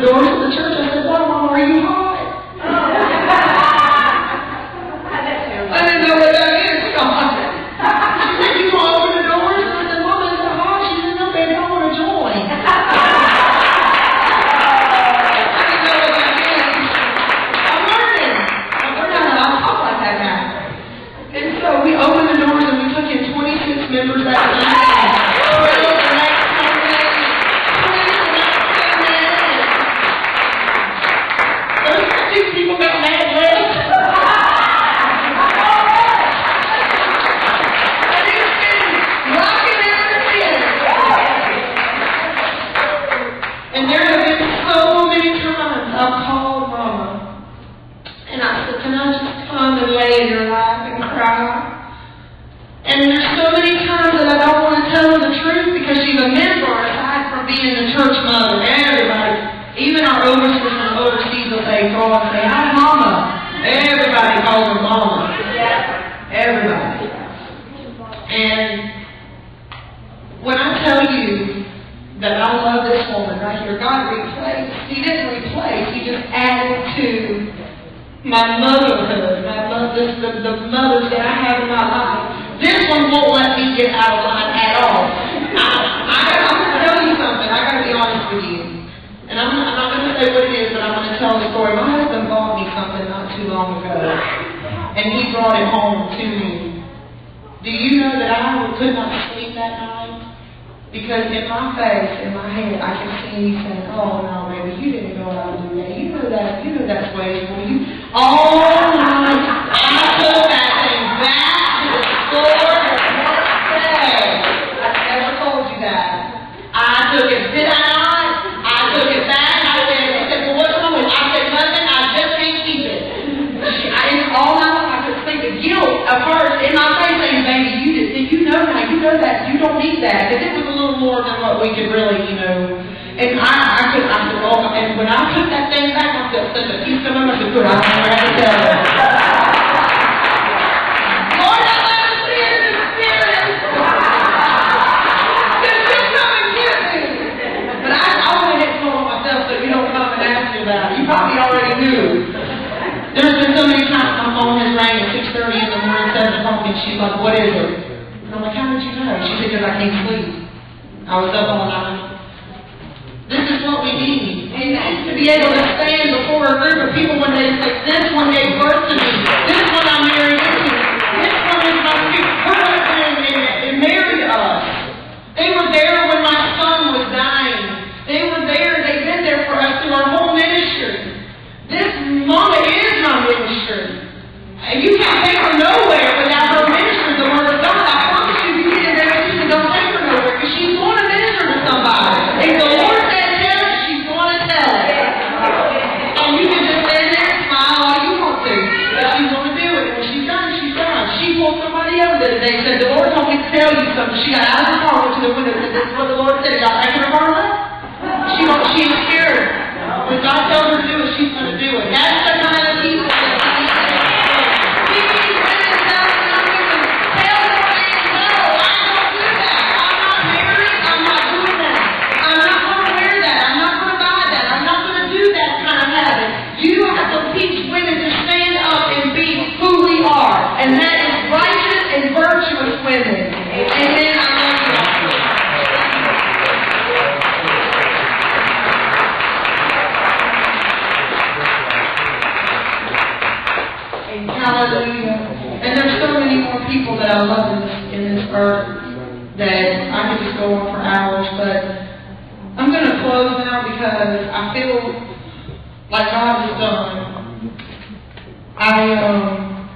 the our overseers from overseas will say, call and say, Hi, Mama. Everybody calls her Mama. Everybody. And when I tell you that I love this woman right here, God replaced, He didn't replace, He just added to my motherhood. my this, the, the mothers that I have in my life. This one won't let me get out of line at all. I, I, I'm going to tell you something. I got to be honest with you. And I'm, I'm not say what it is, but I'm going to tell the story. My husband bought me something not too long ago, and he brought it home to me. Do you know that I could not sleep that night? Because in my face, in my head, I could see me saying, "Oh no, baby, you didn't go out and do that. You know that. You know that's wasteful. You all night. I took that thing back to the store the next day. I never told you that. I took it. Did I not? I took it back. I said, they said, well, what's wrong with it? I said, nothing. I just can't keep it. She, I didn't, all night long, I could think the guilt of her in my face saying, baby, you did, did you know now? You know that. You don't need that. Because it was a little more than what we could really, you know. And I, I could, I said, oh, and when I took that thing back, I felt such a peace of mind. I said, good, I don't to tell. Lord, I let her see in the spirit. Just just come and get me. But I, went ahead myself so you don't come and ask me about it. You probably already knew. There's been so many times my phone has rang at 6.30 in the morning, 7 o'clock, and she's like, what is it? And I'm like, how did you know? She said, because I can't sleep. I was up all night. This is what we need. Amen. To be able to stand before a group of people when they say, this one gave birth to me. This one I married you got out the car, went to the window, Hallelujah. And there's so many more people that I love in this, in this earth that I could just go on for hours, but I'm going to close now because I feel like God is done. I, um,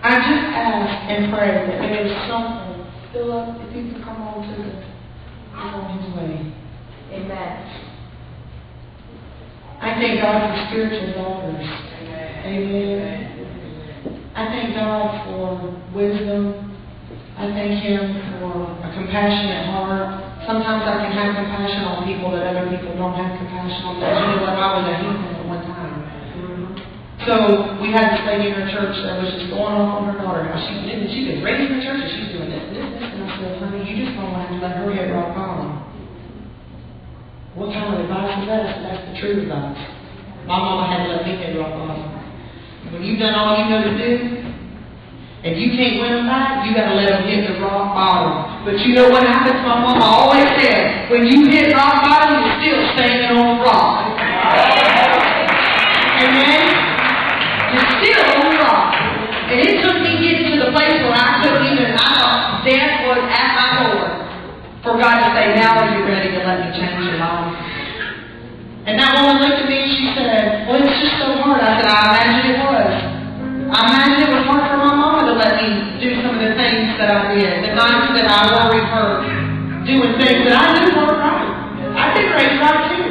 I just ask and pray that there is something. Philip, if you can come on to the, on his way. Amen. I thank God for spiritual daughters. Amen. I thank God for wisdom. I thank Him for a compassionate heart. Sometimes I can have compassion on people that other people don't have compassion on. You know what? I was a heathen at one time. So we had this lady in our church that was just going off on her daughter. How she did she was raised in the church and she's doing this, this, this. And I said, honey, you just don't have to let her get rock bottom. What kind of advice is that? That's the true advice. My mama had to let me hit rock bottom. When you've done all you know to do, and you can't win them back, you gotta let them hit the rock bottom. But you know what happens? My mama always said, when you hit rock bottom, you're still standing on the rock. Amen? You're still on the rock. And it took me getting to the place where I couldn't even, I thought death was at my door. For God to say, now are you ready to let me change your life? And that woman looked just so hard. I said, I imagine it was. I imagine it was hard for my mama to let me do some of the things that I did. The nights that I worried her doing things that I knew weren't right. I did raise right too.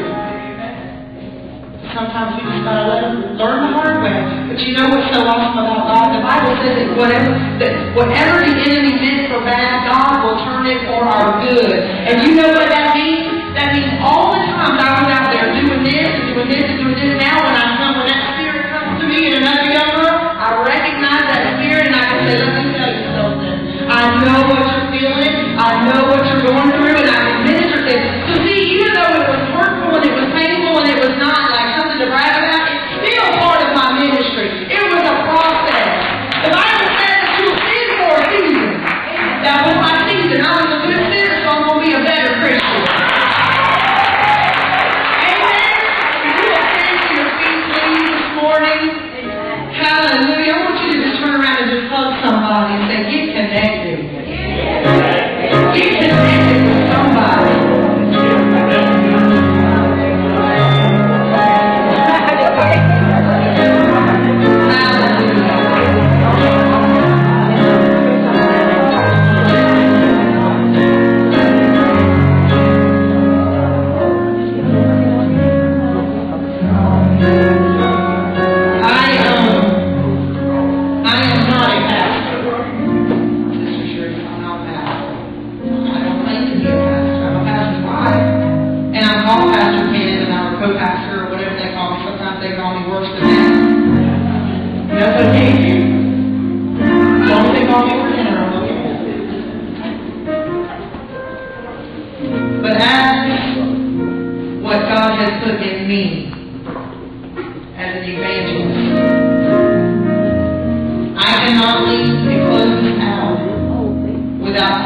Sometimes we just gotta let them learn the hard way. But you know what's so awesome about God? The Bible says that whatever that whatever the enemy meant for bad, God will turn it for our good. And you know what that means? That means all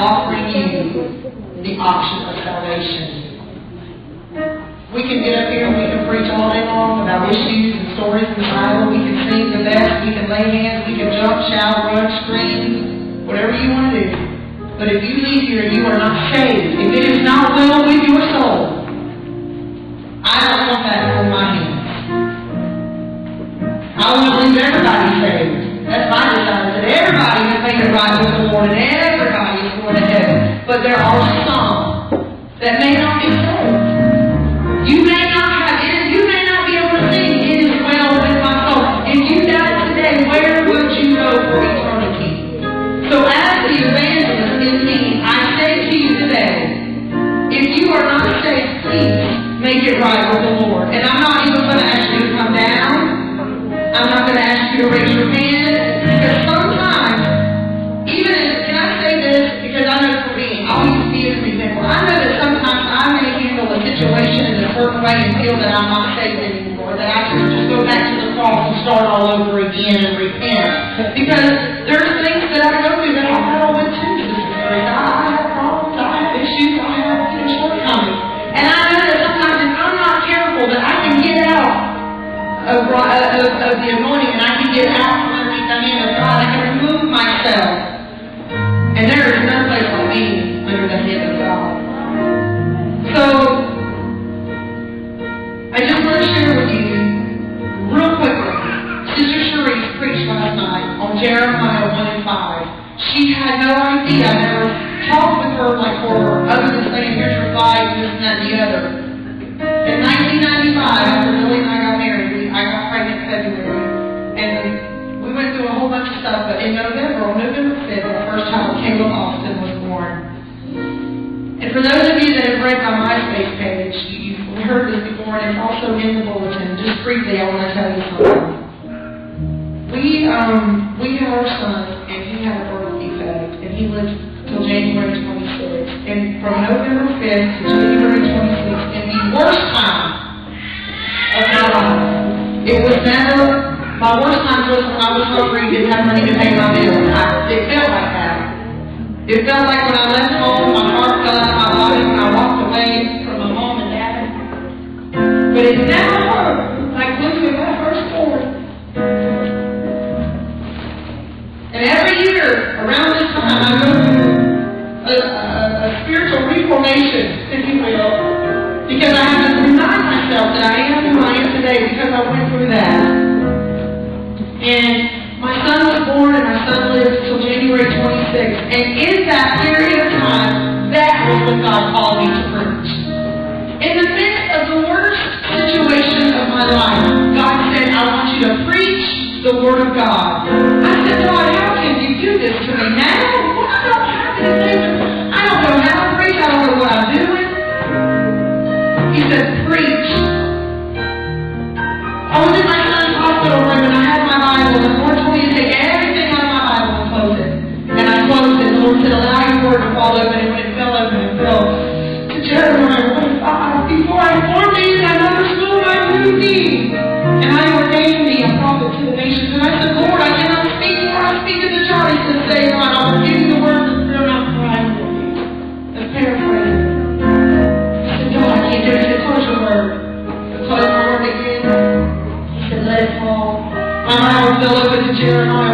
offering you the option of salvation. We can get up here and we can preach all day long about issues and stories in the Bible. We can sing the best. We can lay hands. We can jump, shout, run, scream, whatever you want to do. But if you leave here and you are not saved, if it is not well with your soul, I don't want that on my hands. I want to leave everybody saved. Are some that may not be situation in a certain way and feel that I'm not saved anymore, that I should just go back to the cross and start all over again and repent. Because there's things that I go through that I battle with too. Sister Mary. I have problems, I have issues, I have you shortcomings. And I know that sometimes if I'm not careful, that I can get out of, of, of the anointing and I can get out January 26th, and from November 5th to January 26th, in the worst time of my life. It was never, my worst time was when I was hungry and didn't have money to pay my bills. It felt like that. It felt like when I left home, my heart fell out of my body and I walked away from my mom and dad. But it's now what God called you to here and